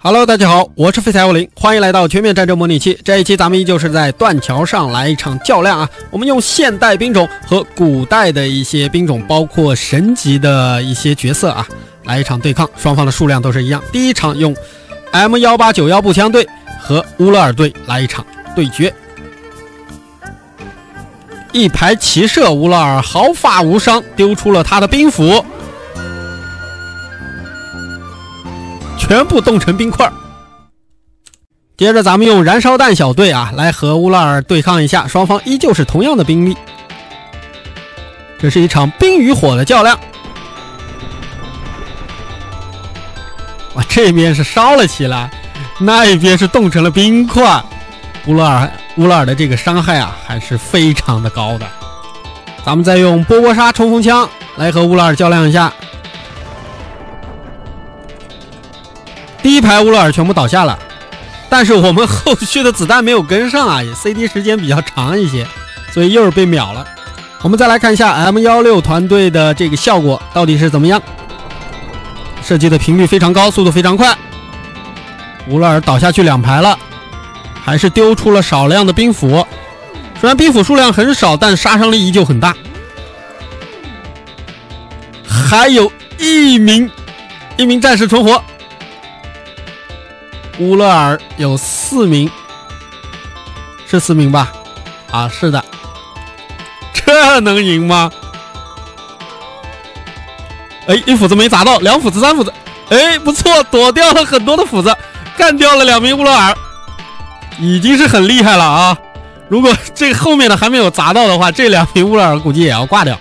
Hello，大家好，我是废柴五零，欢迎来到全面战争模拟器。这一期咱们依旧是在断桥上来一场较量啊！我们用现代兵种和古代的一些兵种，包括神级的一些角色啊，来一场对抗。双方的数量都是一样。第一场用 M 幺八九幺步枪队和乌勒尔队来一场对决。一排骑射，乌勒尔毫发无伤，丢出了他的兵斧。全部冻成冰块。接着，咱们用燃烧弹小队啊，来和乌拉尔对抗一下。双方依旧是同样的兵力。这是一场冰与火的较量。哇，这边是烧了起来，那一边是冻成了冰块。乌拉尔，乌拉尔的这个伤害啊，还是非常的高的。咱们再用波波沙冲锋枪来和乌拉尔较量一下。第一排乌勒尔全部倒下了，但是我们后续的子弹没有跟上啊，CD 时间比较长一些，所以又是被秒了。我们再来看一下 M 幺六团队的这个效果到底是怎么样？射击的频率非常高，速度非常快。乌勒尔倒下去两排了，还是丢出了少量的兵斧。虽然兵斧数量很少，但杀伤力依旧很大。还有一名一名战士存活。乌勒尔有四名，是四名吧？啊，是的，这能赢吗？哎，一斧子没砸到，两斧子、三斧子，哎，不错，躲掉了很多的斧子，干掉了两名乌勒尔，已经是很厉害了啊！如果这后面的还没有砸到的话，这两名乌勒尔估计也要挂掉。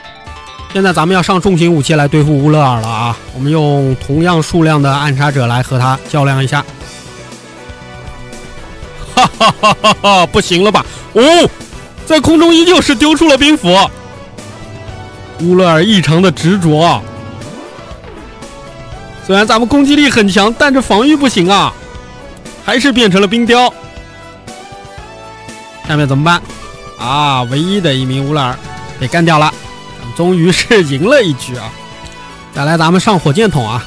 现在咱们要上重型武器来对付乌勒尔了啊！我们用同样数量的暗杀者来和他较量一下。哈哈哈哈哈！不行了吧？哦，在空中依旧是丢出了冰斧。乌勒尔异常的执着。虽然咱们攻击力很强，但这防御不行啊，还是变成了冰雕。下面怎么办？啊，唯一的一名乌勒尔被干掉了，终于是赢了一局啊！再来，咱们上火箭筒啊！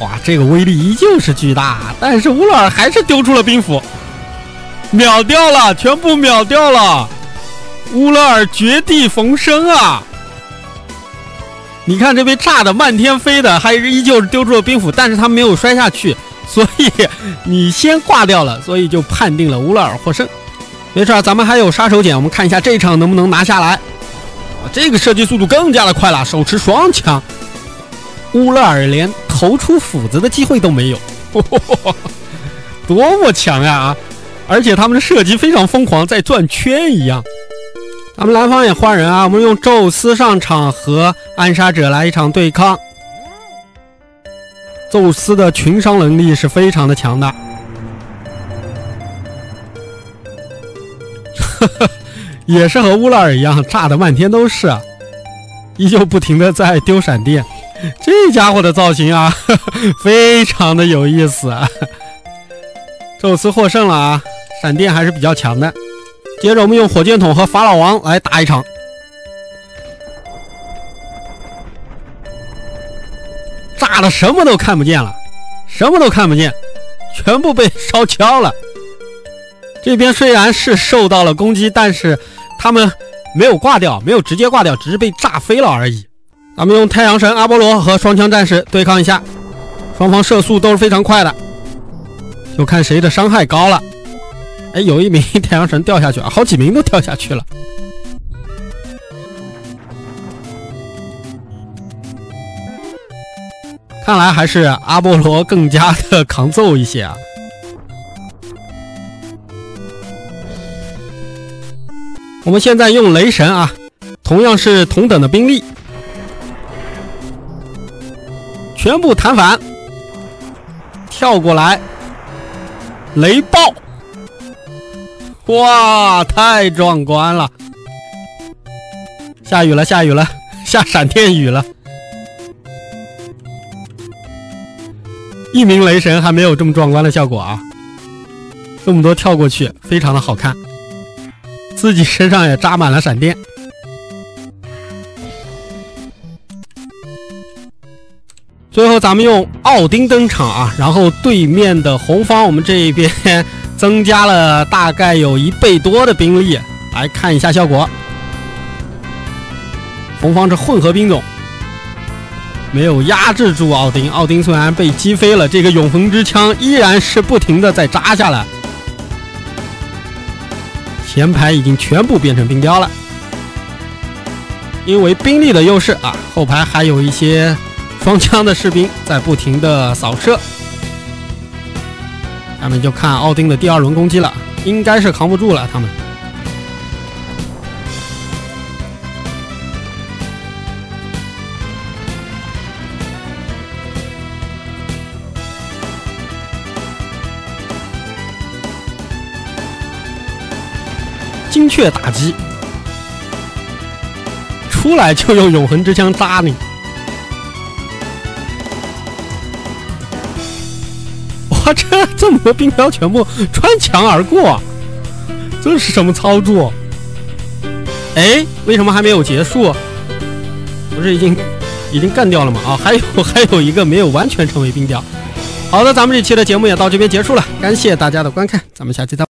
哇，这个威力依旧是巨大，但是乌勒尔还是丢出了兵斧，秒掉了，全部秒掉了。乌勒尔绝地逢生啊！你看这被炸的漫天飞的，还是依旧是丢出了兵斧，但是他没有摔下去，所以你先挂掉了，所以就判定了乌勒尔获胜。没事，咱们还有杀手锏，我们看一下这一场能不能拿下来。这个射击速度更加的快了，手持双枪，乌勒尔连。投出斧子的机会都没有，多么强呀！啊！而且他们的射击非常疯狂，在转圈一样。咱们蓝方也换人啊，我们用宙斯上场和暗杀者来一场对抗。宙斯的群伤能力是非常的强的，也是和乌拉尔一样，炸的漫天都是，依旧不停的在丢闪电。这家伙的造型啊，非常的有意思啊。宙斯获胜了啊，闪电还是比较强的。接着我们用火箭筒和法老王来打一场，炸的什么都看不见了，什么都看不见，全部被烧焦了。这边虽然是受到了攻击，但是他们没有挂掉，没有直接挂掉，只是被炸飞了而已。咱们用太阳神阿波罗和双枪战士对抗一下，双方射速都是非常快的，就看谁的伤害高了。哎，有一名太阳神掉下去啊，好几名都掉下去了。看来还是阿波罗更加的抗揍一些啊。我们现在用雷神啊，同样是同等的兵力。全部弹反，跳过来，雷暴！哇，太壮观了！下雨了，下雨了，下闪电雨了。一名雷神还没有这么壮观的效果啊！这么多跳过去，非常的好看，自己身上也扎满了闪电。最后咱们用奥丁登场啊，然后对面的红方我们这一边增加了大概有一倍多的兵力，来看一下效果。红方是混合兵种，没有压制住奥丁。奥丁虽然被击飞了，这个永恒之枪依然是不停的在扎下来。前排已经全部变成冰雕了，因为兵力的优势啊，后排还有一些双枪的士兵在不停的扫射。下面就看奥丁的第二轮攻击了，应该是扛不住了，他们。精确打击，出来就用永恒之枪扎你！他，这这么多冰雕全部穿墙而过，这是什么操作？哎，为什么还没有结束？不是已经已经干掉了吗？啊，还有还有一个没有完全成为冰雕。好的，咱们这期的节目也到这边结束了，感谢大家的观看，咱们下期再。